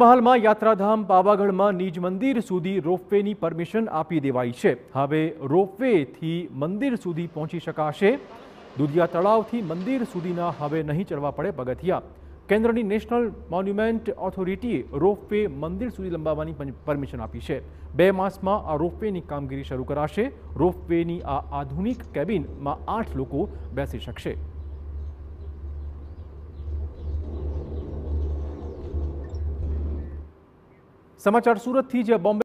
પંચમહાલમાં યાત્રાધામ પાવાગઢમાં નિજ મંદિર સુધી રોપવેની પરમિશન આપી દેવાઈ છે. હવે રોપવેથી મંદિર સુધી પહોંચી શકાશે. દુધિયા તળાવથી મંદિર સુધીના હવે નહીં ચડવા પડે પગથિયા. કેન્દ્રની નેશનલ મોન્યુમેન્ટ ઓથોરિટીએ રોપવે મંદિર સુધી લંબાવવાની પરમિશન આપી છે. બે માસમાં આ રોપવેની કામગીરી શરૂ કરાશે. રોપવેની આ આધુનિક કેબિનમાં આઠ લોકો બેસી શકશે. સમાચાર સુરતથી જે બોમ્બે